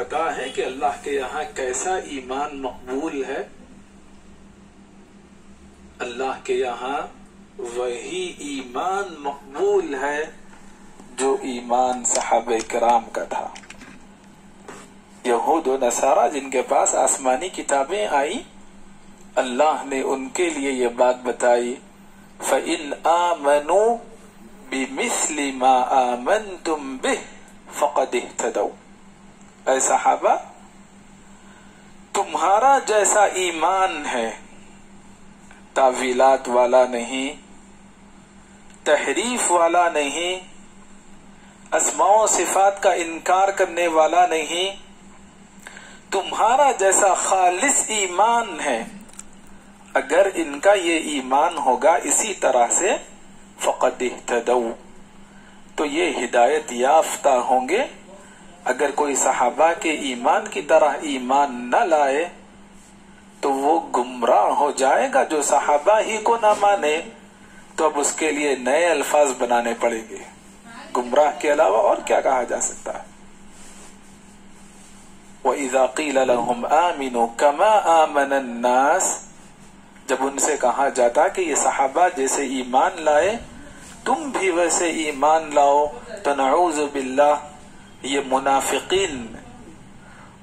پتا ہے کہ اللہ کے یہاں کیسا ایمان مقبول ہے؟ اللہ کے یہاں وہی ایمان مقبول ہے جو ایمان صحابہ کرام کا تھا۔ یہود و نصارہ جن کے پاس آسمانی کتابیں آئی اللہ نے ان کے لیے یہ بات بتائی، فَإِنْ آمَنُوا بِمِثْلِ مَا آمَنْتُمْ بِهِ فَقَدْ اِهْتَدَوْا۔ اے صحابہ، تمہارا جیسا ایمان ہے تعویلات والا نہیں، تحریف والا نہیں، اسماء و صفات کا انکار کرنے والا نہیں، تمہارا جیسا خالص ایمان ہے۔ اگر ان کا یہ ایمان ہوگا اسی طرح سے، فقد تو یہ ہدایت یافتہ ہوں گے۔ اگر کوئی صحابہ کے ایمان کی طرح ایمان نہ لائے تو وہ گمراہ ہو جائے گا جو صحابہ ہی کو نہ مانے، تو اب اس کے لیے نئے الفاظ بنانے پڑیں گے۔ گمراہ کے علاوہ اور کیا کہا جا سکتا ہے؟ وَإِذَا قِيلَ لَهُمْ آمِنُوا كَمَا آمَنَ النَّاسِ، جب ان سے کہا جاتا کہ یہ صحابہ جیسے ایمان لائے، تم بھی ویسے ایمان لاؤ۔ تو نعوذ باللہ یہ منافقین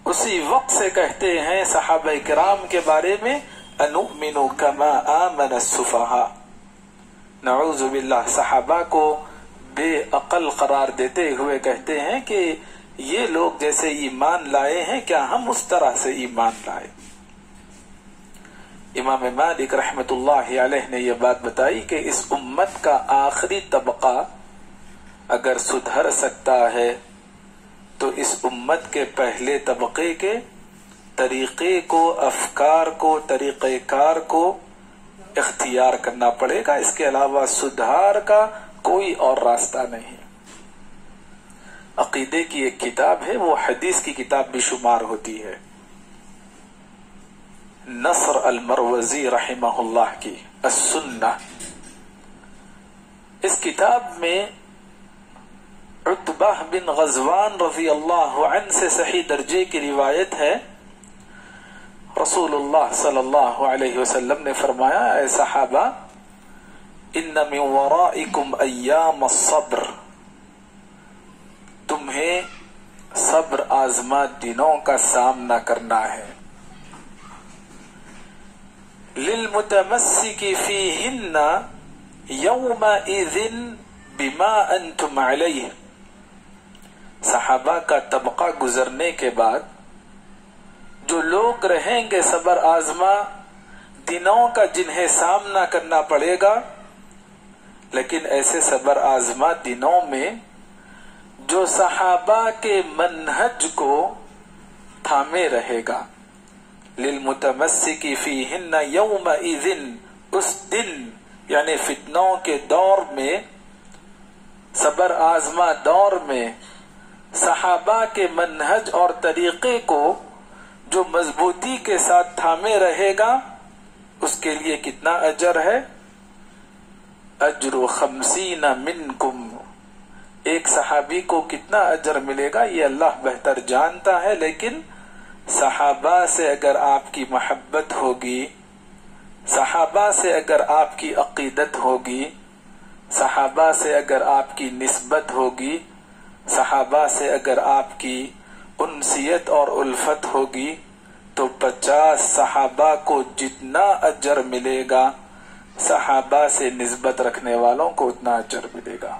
اسی وقت سے کہتے ہیں صحابہ کرام کے بارے میں انؤمن کما آمن السفہاء۔ نعوذ باللہ، صحابہ کو بے عقل قرار دیتے ہوئے کہتے ہیں کہ یہ لوگ جیسے ایمان لائے ہیں، کیا ہم اس طرح سے ایمان لائے؟ امام مالک رحمت اللہ علیہ نے یہ بات بتائی کہ اس امت کا آخری طبقہ اگر سدھر سکتا ہے تو اس امت کے پہلے طبقے کے طریقے کو، افکار کو، طریقہ کار کو اختیار کرنا پڑے گا۔ اس کے علاوہ سدھار کا کوئی اور راستہ نہیں۔ عقیدے کی ایک کتاب ہے، وہ حدیث کی کتاب بھی شمار ہوتی ہے۔ نصر المروزی رحمہ اللہ کی، السنہ۔ اس کتاب میں عطبہ بن غزوان رضی اللہ عنہ سے صحیح درجے کی روایت ہے۔ رسول اللہ صلی اللہ علیہ وسلم نے فرمایا، اے صحابہ، ان من ورائکم ایام الصبر۔ تمہیں صبر آزما دنوں کا سامنا کرنا ہے۔ للمتمسک فیہن یومئذ بما انتم علیہ۔ صحابہ کا طبقہ گزرنے کے بعد جو لوگ رہیں گے صبر آزما، دنوں کا جنہیں سامنا کرنا پڑے گا، لیکن ایسے صبر آزما دنوں میں جو صحابہ کے منہج کو تھامے رہے گا۔ للمتمسک فیہن یومئذ اس دن یعنی فتنوں کے دور میں، صبر آزما دور میں صحابہ کے منہج اور طریقے کو جو مضبوطی کے ساتھ تھامے رہے گا، اس کے لیے کتنا اجر ہے؟ اجر خمسین منکم۔ ایک صحابی کو کتنا اجر ملے گا؟ یہ اللہ بہتر جانتا ہے، لیکن صحابہ سے اگر آپ کی محبت ہوگی، صحابہ سے اگر آپ کی عقیدت ہوگی، صحابہ سے اگر آپ کی نسبت ہوگی صحابہ سے اگر آپ کی انسیت اور الفت ہوگی تو پچاس صحابہ کو جتنا اجر ملے گا صحابہ سے نسبت رکھنے والوں کو اتنا اجر ملے گا۔